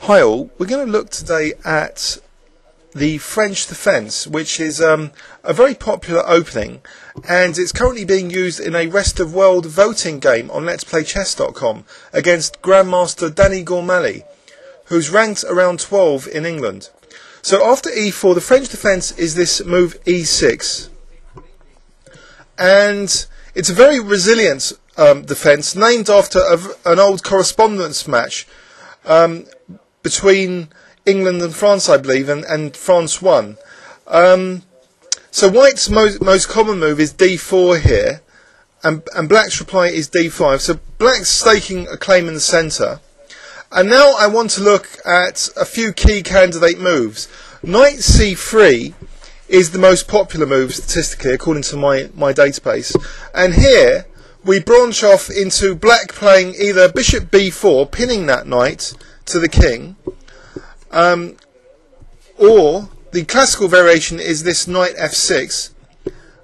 Hi all, we're going to look today at the French defence, which is um, a very popular opening, and it's currently being used in a rest of world voting game on Let's Play Chess.com against Grandmaster Danny Gormally, who's ranked around 12 in England. So after e4, the French defence is this move e6, and it's a very resilient um, defence, named after a, an old correspondence match. Um, between England and France, I believe, and, and France won. Um, so White's most, most common move is d4 here, and, and Black's reply is d5. So Black's staking a claim in the centre. And now I want to look at a few key candidate moves. Knight c3 is the most popular move statistically, according to my, my database. And here we branch off into Black playing either bishop b4, pinning that knight, to the king, um, or the classical variation is this knight f6.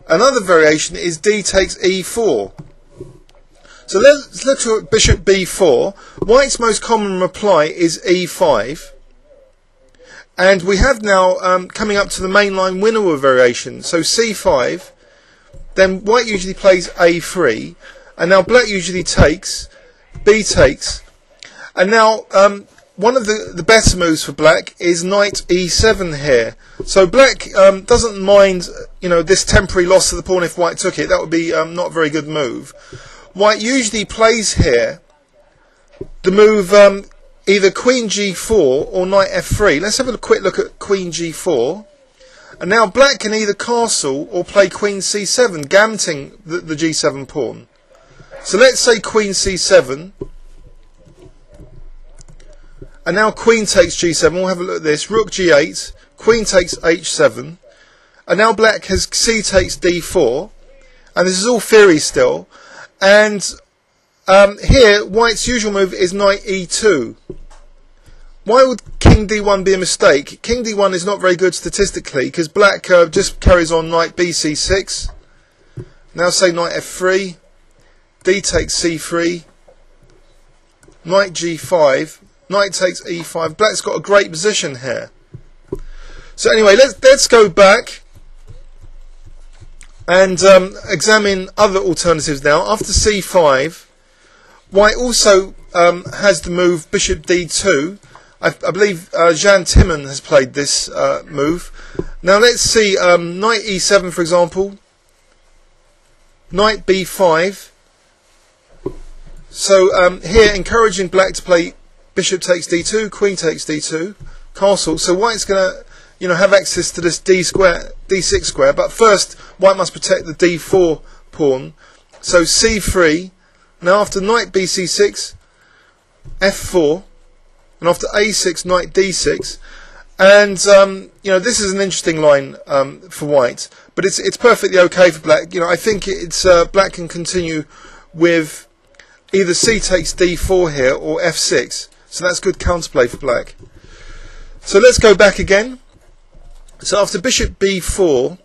Another variation is d takes e4. So let's look at bishop b4. White's most common reply is e5. And we have now um, coming up to the mainline Winawer variation. So c5. Then white usually plays a3. And now black usually takes, b takes, and now, um, one of the, the better moves for black is knight e7 here. So black um, doesn't mind, you know, this temporary loss of the pawn if white took it. That would be um, not a very good move. White usually plays here the move um, either queen g4 or knight f3. Let's have a quick look at queen g4. And now black can either castle or play queen c7, gambiting the, the g7 pawn. So let's say queen c7. And now queen takes g7. We'll have a look at this. Rook g8. Queen takes h7. And now black has c takes d4. And this is all theory still. And um, here, white's usual move is knight e2. Why would king d1 be a mistake? King d1 is not very good statistically because black uh, just carries on knight bc6. Now say knight f3. d takes c3. Knight g5. Knight takes e5. Black's got a great position here. So anyway, let's let's go back and um, examine other alternatives now. After c5, White also um, has the move bishop d2. I, I believe uh, Jan Timman has played this uh, move. Now let's see um, knight e7, for example. Knight b5. So um, here, encouraging black to play bishop takes d2, queen takes d2, castle. So white's going to, you know, have access to this d square, d6 square. But first, white must protect the d4 pawn. So c3. Now after knight bc6, f4, and after a6, knight d6. And um, you know this is an interesting line um, for white, but it's it's perfectly okay for black. You know I think it's uh, black can continue with either c takes d4 here or f6. So that's good counterplay for black. So let's go back again. So after bishop b4,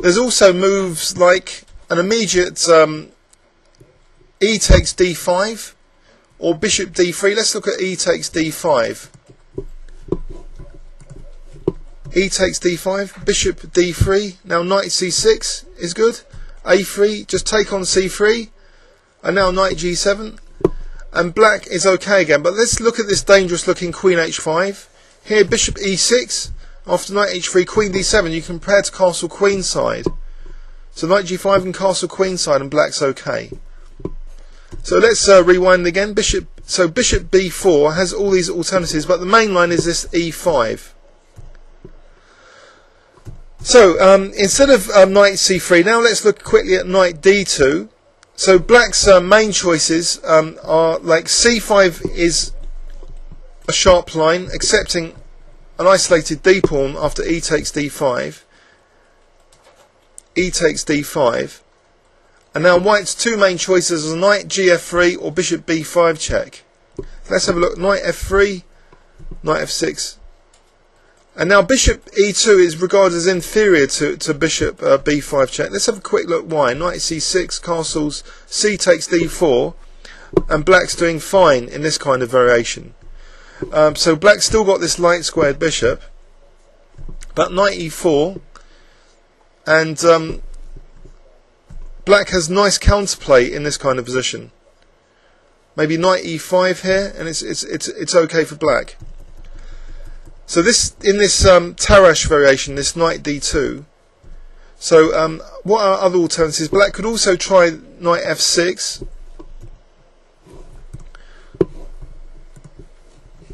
there's also moves like an immediate um, e takes d5 or bishop d3. Let's look at e takes d5. E takes d5, bishop d3. Now knight c6 is good. a3, just take on c3. And now knight g7 and black is okay again. But let's look at this dangerous looking queen h5. Here, bishop e6. After knight h3, queen d7. You can prepare to castle queenside. So knight g5 and castle queenside, and black's okay. So let's uh, rewind again. Bishop. So bishop b4 has all these alternatives, but the main line is this e5. So um, instead of um, knight c3, now let's look quickly at knight d2. So black's uh, main choices um, are like c5 is a sharp line, accepting an isolated d pawn after e takes d5. E takes d5. And now white's two main choices are knight gf3 or bishop b5 check. Let's have a look. Knight f3, knight f6, and now bishop e2 is regarded as inferior to, to bishop uh, b5 check. Let's have a quick look why. Knight c6, castles, c takes d4, and black's doing fine in this kind of variation. Um, so black still got this light squared bishop, but knight e4, and um, black has nice counterplay in this kind of position. Maybe knight e5 here, and it's it's it's it's okay for black. So this in this um, Tarrasch variation, this knight d2. So um, what are other alternatives? Black could also try knight f6.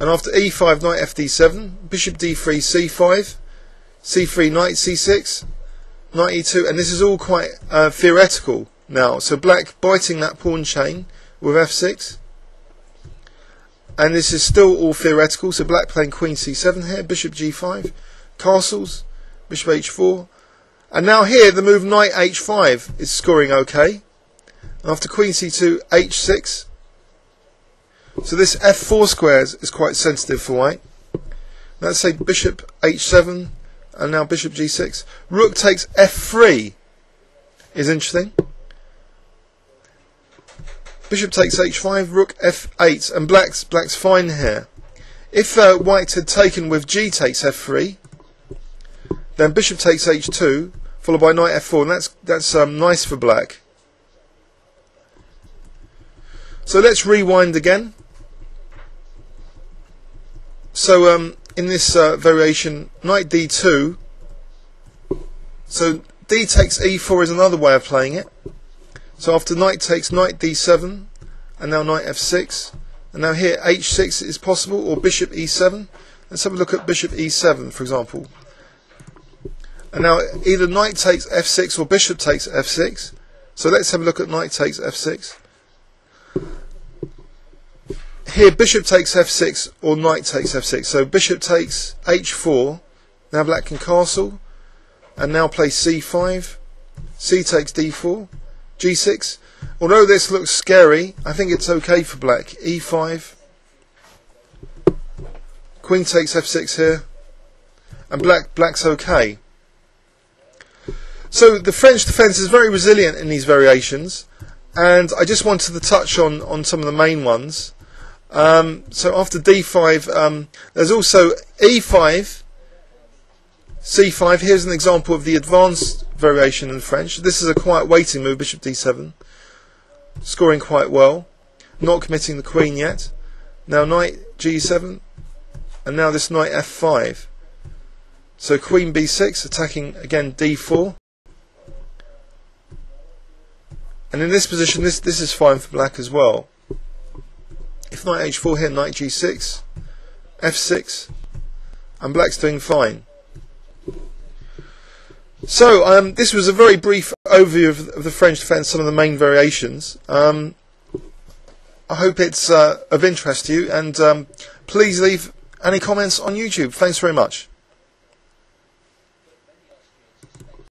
And after e5, knight fd7, bishop d3, c5, c3, knight c6, knight e2, and this is all quite uh, theoretical now. So black biting that pawn chain with f6, and this is still all theoretical. So black playing queen c7 here, bishop g5, castles, bishop h4, and now here the move knight h5 is scoring okay. After queen c2, h6. So this f4 squares is quite sensitive for white. Let's say bishop h7 and now bishop g6. Rook takes f3 is interesting. Bishop takes h5, rook f8, and black's black's fine here. If uh, white had taken with g takes f3, then bishop takes h2, followed by knight f4, and that's that's um, nice for black. So let's rewind again. So um, in this uh, variation, knight d2. So d takes e4 is another way of playing it. So after knight takes knight d7, and now knight f6, and now here h6 is possible, or bishop e7. Let's have a look at bishop e7, for example. And now either knight takes f6 or bishop takes f6. So let's have a look at knight takes f6. Here bishop takes f6 or knight takes f6. So bishop takes h4. Now black can castle. And now play c5. c takes d4. G6. Although this looks scary, I think it's okay for black. e5. Queen takes f6 here. And black black's okay. So the French defence is very resilient in these variations, and I just wanted to touch on, on some of the main ones. Um, so after d5, um, there's also e5, c5. Here's an example of the advanced variation in French. This is a quiet waiting move, bishop d7, scoring quite well, not committing the queen yet. Now knight g7, and now this knight f5. So queen b6, attacking again d4. And in this position, this, this is fine for black as well. If knight h4 here, knight g6, f6, and black's doing fine. So, um, this was a very brief overview of, of, the French defence, some of the main variations. Um, I hope it's uh, of interest to you, and um, please leave any comments on YouTube. Thanks very much.